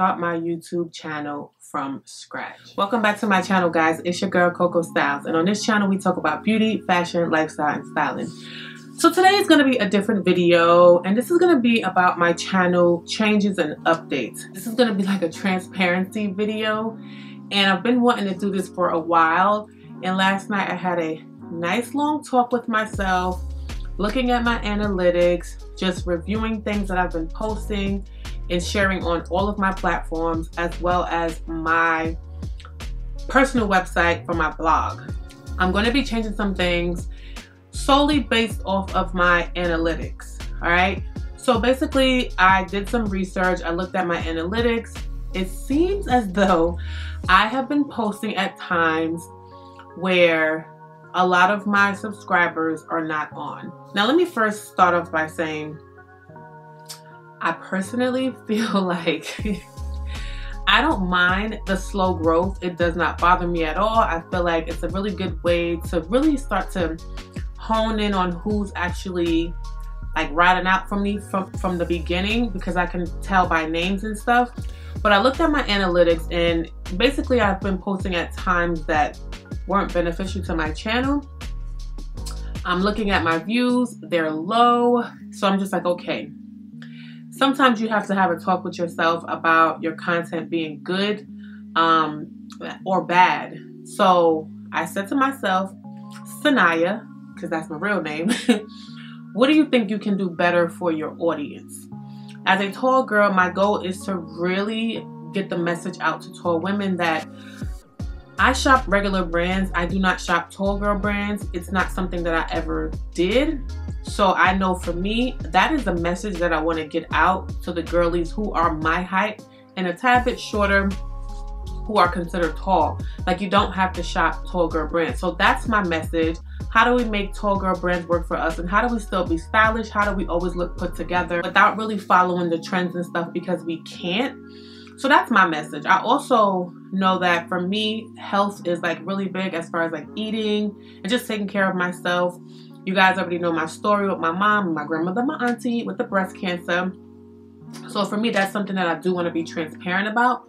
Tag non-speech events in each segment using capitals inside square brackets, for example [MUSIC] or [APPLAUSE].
start my YouTube channel from scratch? Welcome back to my channel, guys. It's your girl, Coco Styles. And on this channel, we talk about beauty, fashion, lifestyle, and styling. So today is going to be a different video, and this is going to be about my channel changes and updates. This is going to be like a transparency video, and I've been wanting to do this for a while. And last night I had a nice long talk with myself, looking at my analytics, just reviewing things that I've been posting and sharing on all of my platforms, as well as my personal website for my blog. I'm going to be changing some things solely based off of my analytics. All right. So basically, I did some research. I looked at my analytics. It seems as though I have been posting at times where a lot of my subscribers are not on. Now, let me first start off by saying I personally [LAUGHS] feel like I don't mind the slow growth. It does not bother me at all. I feel like it's a really good way to really start to hone in on who's actually like riding out from me from, from the beginning because I can tell by names and stuff. But I looked at my analytics and basically I've been posting at times that weren't beneficial to my channel. I'm looking at my views, they're low. So I'm just like, okay. Sometimes you have to have a talk with yourself about your content being good um, or bad. So I said to myself, Sinaya, because that's my real name, [LAUGHS] what do you think you can do better for your audience? As a tall girl, my goal is to really get the message out to tall women that I shop regular brands. I do not shop tall girl brands. It's not something that I ever did. So I know for me, that is the message that I want to get out to the girlies who are my height and a tad bit shorter who are considered tall. Like you don't have to shop tall girl brands. So that's my message. How do we make tall girl brands work for us? And how do we still be stylish? How do we always look put together without really following the trends and stuff because we can't? So that's my message. I also know that for me, health is like really big as far as like eating and just taking care of myself. You guys already know my story with my mom, my grandmother, my auntie with the breast cancer. So for me, that's something that I do want to be transparent about.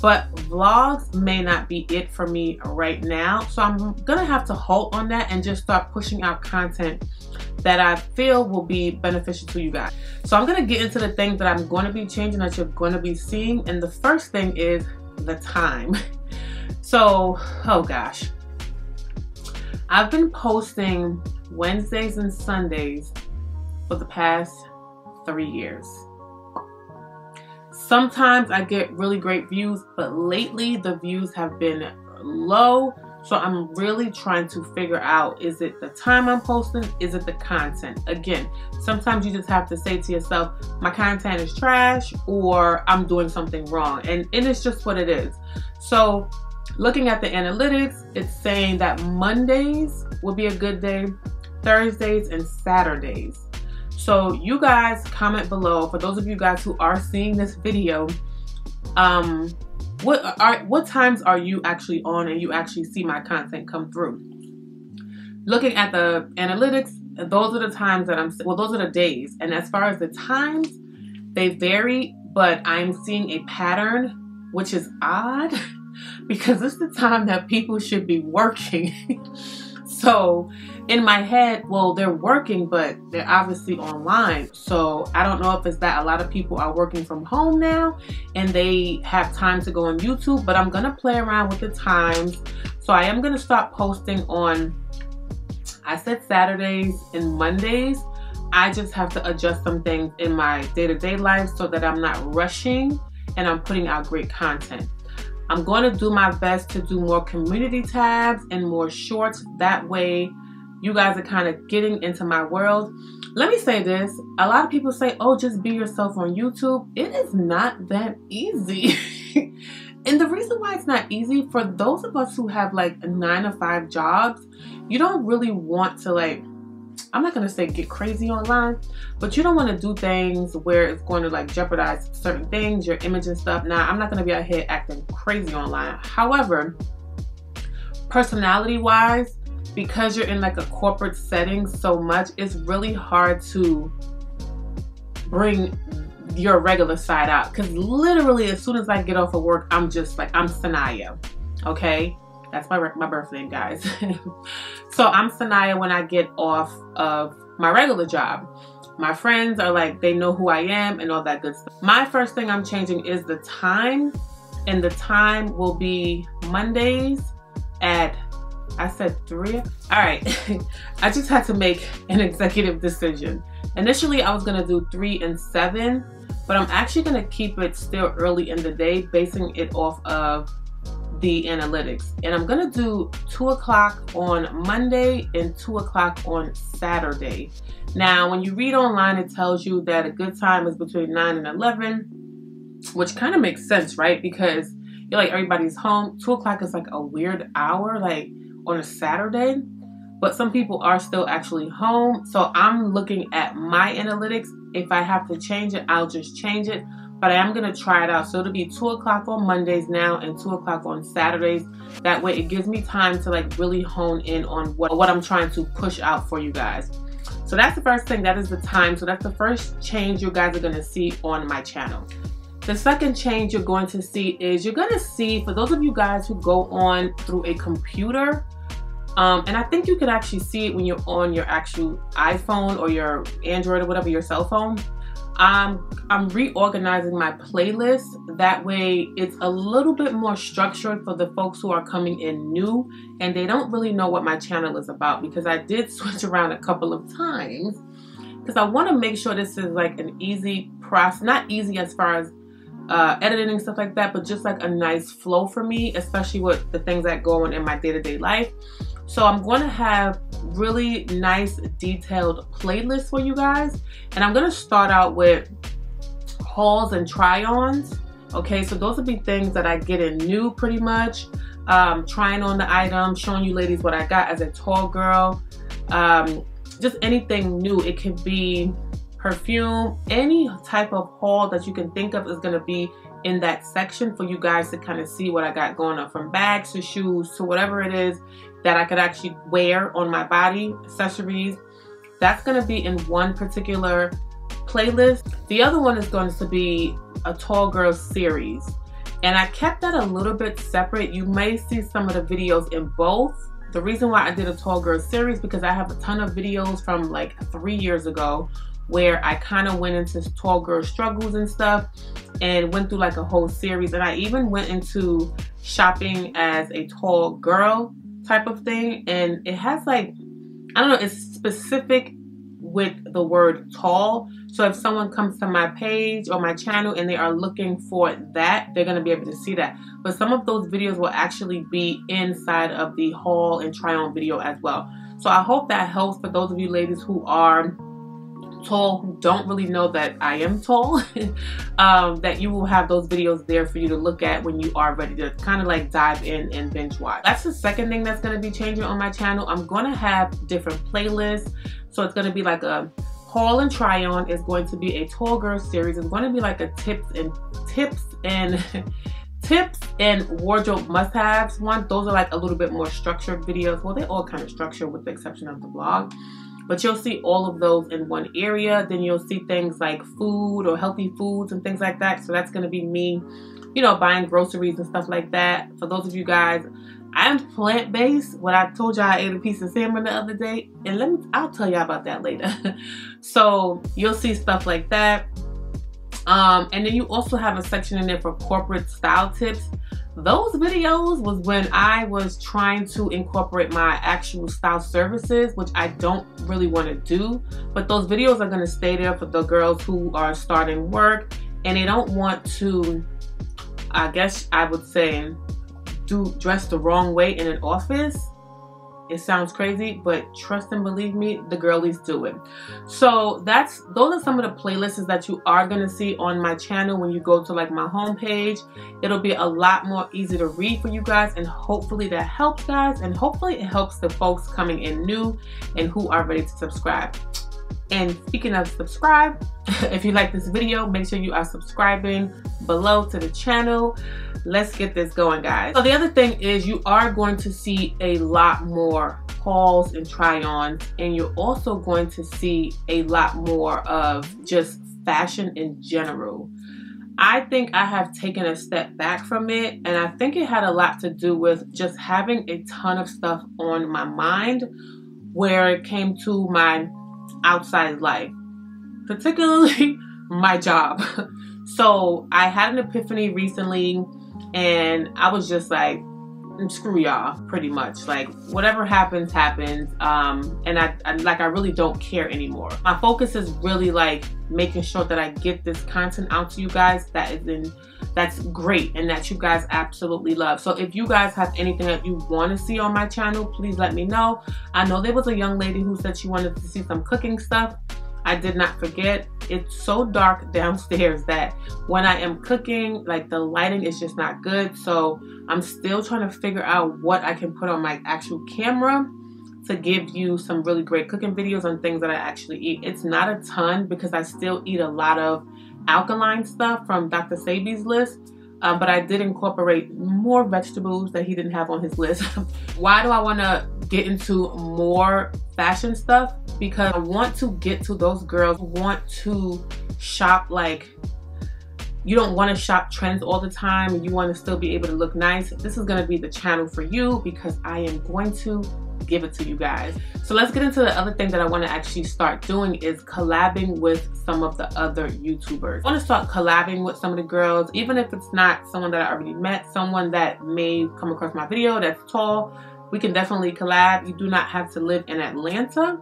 But vlogs may not be it for me right now. So I'm gonna have to halt on that and just start pushing out content that I feel will be beneficial to you guys. So I'm gonna get into the things that I'm gonna be changing that you're gonna be seeing. And the first thing is the time. [LAUGHS] So, oh gosh. I've been posting Wednesdays and Sundays for the past three years. Sometimes I get really great views, but lately the views have been low. So I'm really trying to figure out, is it the time I'm posting? Is it the content? Again, sometimes you just have to say to yourself, my content is trash or I'm doing something wrong. And it is just what it is. So looking at the analytics, it's saying that Mondays will be a good day, Thursdays and Saturdays so you guys comment below for those of you guys who are seeing this video. Um, what are what times are you actually on and you actually see my content come through? Looking at the analytics, those are the times that I'm well, those are the days. And as far as the times, they vary, but I'm seeing a pattern, which is odd [LAUGHS] because it's the time that people should be working. [LAUGHS] so in my head, well, they're working, but they're obviously online. So I don't know if it's that a lot of people are working from home now and they have time to go on YouTube, but I'm going to play around with the times. So I am going to start posting on, I said Saturdays and Mondays. I just have to adjust some things in my day-to-day -day life so that I'm not rushing and I'm putting out great content. I'm going to do my best to do more community tabs and more shorts. That way you guys are kind of getting into my world. Let me say this. A lot of people say, oh, just be yourself on YouTube. It is not that easy. [LAUGHS] and the reason why it's not easy, for those of us who have like nine to five jobs, you don't really want to like, I'm not going to say get crazy online, but you don't want to do things where it's going to like jeopardize certain things, your image and stuff. Now, I'm not going to be out here acting crazy online. However, personality wise, because you're in like a corporate setting so much, it's really hard to bring your regular side out. Because literally, as soon as I get off of work, I'm just like, I'm Sinaya. Okay? That's my, my birth name, guys. [LAUGHS] so I'm Sinaya when I get off of my regular job. My friends are like, they know who I am and all that good stuff. My first thing I'm changing is the time. And the time will be Mondays at I said three. All right. [LAUGHS] I just had to make an executive decision. Initially, I was going to do three and seven, but I'm actually going to keep it still early in the day, basing it off of the analytics. And I'm going to do two o'clock on Monday and two o'clock on Saturday. Now, when you read online, it tells you that a good time is between 9 and 11, which kind of makes sense, right? Because you're like everybody's home. Two o'clock is like a weird hour. Like, on a Saturday, but some people are still actually home. So I'm looking at my analytics. If I have to change it, I'll just change it. But I am going to try it out. So it'll be 2 o'clock on Mondays now and 2 o'clock on Saturdays. That way it gives me time to like really hone in on what, what I'm trying to push out for you guys. So that's the first thing. That is the time. So that's the first change you guys are going to see on my channel. The second change you're going to see is you're going to see, for those of you guys who go on through a computer, um, and I think you can actually see it when you're on your actual iPhone or your Android or whatever, your cell phone. Um, I'm reorganizing my playlist. That way it's a little bit more structured for the folks who are coming in new and they don't really know what my channel is about because I did [LAUGHS] switch around a couple of times because I want to make sure this is like an easy process, not easy as far as uh, editing and stuff like that, but just like a nice flow for me, especially with the things that go on in my day-to-day -day life. So I'm going to have really nice detailed playlists for you guys. And I'm going to start out with hauls and try-ons. Okay, so those will be things that I get in new pretty much. Um, trying on the items, showing you ladies what I got as a tall girl. Um, just anything new. It could be perfume, any type of haul that you can think of is going to be in that section for you guys to kind of see what I got going on from bags to shoes to whatever it is that I could actually wear on my body, accessories. That's going to be in one particular playlist. The other one is going to be a tall girl series. And I kept that a little bit separate. You may see some of the videos in both. The reason why I did a tall girl series because I have a ton of videos from like three years ago where I kind of went into tall girl struggles and stuff and went through like a whole series. And I even went into shopping as a tall girl type of thing. And it has like, I don't know, it's specific with the word tall. So if someone comes to my page or my channel and they are looking for that, they're going to be able to see that. But some of those videos will actually be inside of the haul and try on video as well. So I hope that helps for those of you ladies who are tall who don't really know that I am tall, [LAUGHS] um, that you will have those videos there for you to look at when you are ready to kind of like dive in and binge watch. That's the second thing that's going to be changing on my channel. I'm going to have different playlists. So it's going to be like a haul and try on is going to be a tall girl series. It's going to be like a tips and tips and [LAUGHS] tips and wardrobe must-haves one. Those are like a little bit more structured videos. Well, they're all kind of structured with the exception of the vlog. But you'll see all of those in one area. Then you'll see things like food or healthy foods and things like that. So that's going to be me, you know, buying groceries and stuff like that. For those of you guys, I'm plant-based. What I told y'all I ate a piece of salmon the other day. And let me, I'll tell y'all about that later. [LAUGHS] so you'll see stuff like that. Um, and then you also have a section in there for corporate style tips those videos was when I was trying to incorporate my actual style services, which I don't really want to do. But those videos are going to stay there for the girls who are starting work and they don't want to, I guess I would say, do dress the wrong way in an office it sounds crazy, but trust and believe me, the girlies do it. So that's those are some of the playlists that you are gonna see on my channel when you go to like my homepage. It'll be a lot more easy to read for you guys, and hopefully that helps guys, and hopefully it helps the folks coming in new and who are ready to subscribe. And speaking of subscribe, [LAUGHS] if you like this video, make sure you are subscribing below to the channel. Let's get this going, guys. So the other thing is you are going to see a lot more hauls and try-ons, and you're also going to see a lot more of just fashion in general. I think I have taken a step back from it, and I think it had a lot to do with just having a ton of stuff on my mind where it came to my outside life, particularly [LAUGHS] my job. [LAUGHS] so I had an epiphany recently, and I was just like, screw y'all pretty much. Like whatever happens happens. Um and I, I, like i really don't care anymore. My focus is really like making sure that i get this content out to you guys that is in that's great and that you guys absolutely love. So if you guys have anything that you want to see on my channel please let me know. I know there was a young lady who said she wanted to see some cooking stuff I did not forget. It's so dark downstairs that when I am cooking, like the lighting is just not good. So I'm still trying to figure out what I can put on my actual camera to give you some really great cooking videos on things that I actually eat. It's not a ton because I still eat a lot of alkaline stuff from Dr. Sebi's list. Um, but I did incorporate more vegetables that he didn't have on his list. [LAUGHS] Why do I want to get into more fashion stuff? Because I want to get to those girls who want to shop like you don't want to shop trends all the time and you want to still be able to look nice. This is going to be the channel for you because I am going to give it to you guys. So let's get into the other thing that I want to actually start doing is collabing with some of the other YouTubers. I want to start collabing with some of the girls, even if it's not someone that I already met, someone that may come across my video that's tall. We can definitely collab. You do not have to live in Atlanta.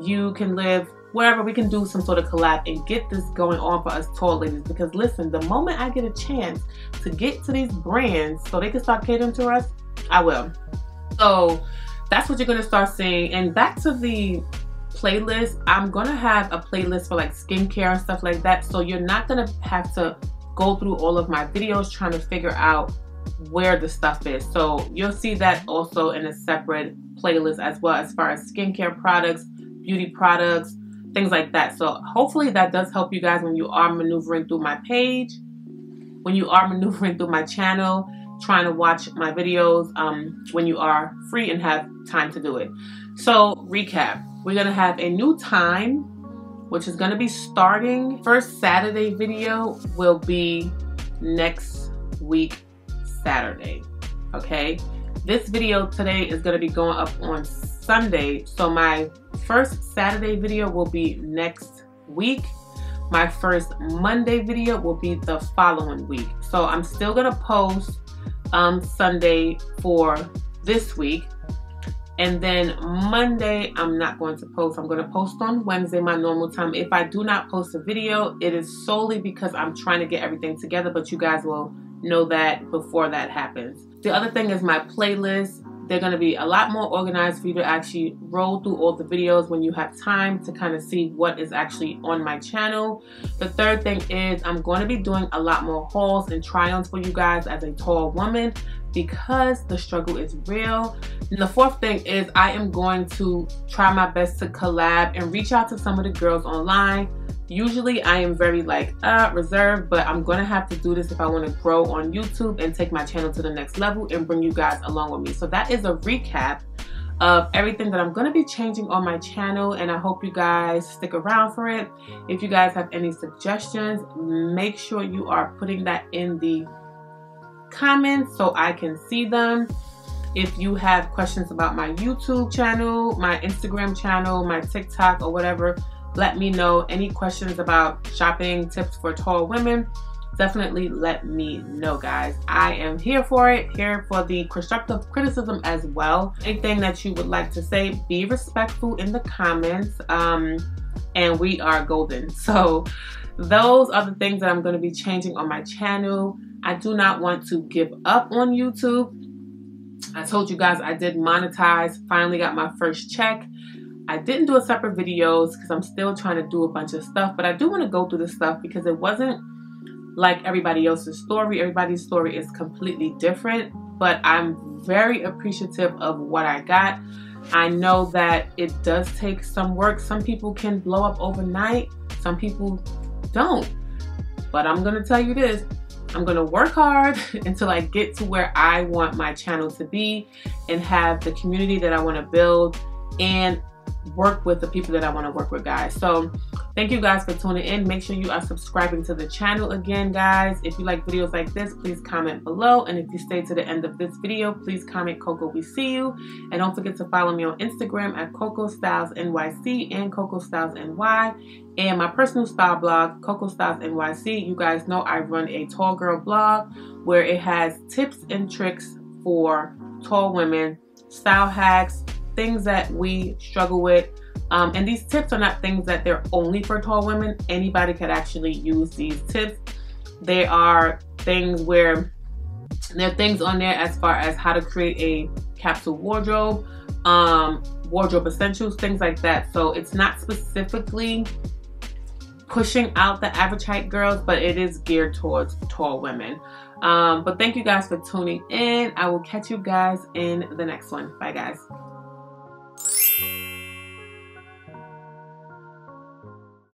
You can live wherever we can do some sort of collab and get this going on for us tall ladies because listen the moment I get a chance to get to these brands so they can start catering to us I will so that's what you're gonna start seeing. And back to the playlist, I'm gonna have a playlist for like skincare and stuff like that. So you're not gonna have to go through all of my videos trying to figure out where the stuff is. So you'll see that also in a separate playlist as well as far as skincare products, beauty products, things like that. So hopefully that does help you guys when you are maneuvering through my page, when you are [LAUGHS] maneuvering through my channel trying to watch my videos um, when you are free and have time to do it. So recap, we're going to have a new time, which is going to be starting. First Saturday video will be next week, Saturday. Okay. This video today is going to be going up on Sunday. So my first Saturday video will be next week. My first Monday video will be the following week. So I'm still going to post um, Sunday for this week. And then Monday, I'm not going to post. I'm going to post on Wednesday, my normal time. If I do not post a video, it is solely because I'm trying to get everything together, but you guys will know that before that happens. The other thing is my playlist. They're going to be a lot more organized for you to actually roll through all the videos when you have time to kind of see what is actually on my channel. The third thing is I'm going to be doing a lot more hauls and try-ons for you guys as a tall woman because the struggle is real. And the fourth thing is I am going to try my best to collab and reach out to some of the girls online Usually I am very like uh, reserved, but I'm gonna have to do this if I wanna grow on YouTube and take my channel to the next level and bring you guys along with me. So that is a recap of everything that I'm going to be changing on my channel and I hope you guys stick around for it. If you guys have any suggestions, make sure you are putting that in the comments so I can see them. If you have questions about my YouTube channel, my Instagram channel, my TikTok or whatever, let me know any questions about shopping tips for tall women. Definitely let me know, guys. I am here for it, here for the constructive criticism as well. Anything that you would like to say, be respectful in the comments. Um, and we are golden. [LAUGHS] So, those are the things that I'm going to be changing on my channel. I do not want to give up on YouTube. I told you guys I did monetize, finally got my first check. I didn't do a separate videos because I'm still trying to do a bunch of stuff, but I do want to go through the stuff because it wasn't like everybody else's story. Everybody's story is completely different, but I'm very appreciative of what I got. I know that it does take some work. Some people can blow up overnight, some people don't. But I'm going to tell you this I'm going to work hard [LAUGHS] until I get to where I want my channel to be and have the community that I want to build and work with the people that I want to work with, guys. So Thank you guys for tuning in. Make sure you are subscribing to the channel again, guys. If you like videos like this, please comment below. And if you stay to the end of this video, please comment Coco We See You. And don't forget to follow me on Instagram at Coco Styles NYC and Coco Styles NY. And my personal style blog, Coco Styles NYC. You guys know I run a tall girl blog where it has tips and tricks for tall women, style hacks, things that we struggle with um, and these tips are not things that they're only for tall women. Anybody could actually use these tips. They are things where there are things on there as far as how to create a capsule wardrobe, um, wardrobe essentials, things like that. So it's not specifically pushing out the average height girls, but it is geared towards tall women. Um, but thank you guys for tuning in. I will catch you guys in the next one. Bye, guys.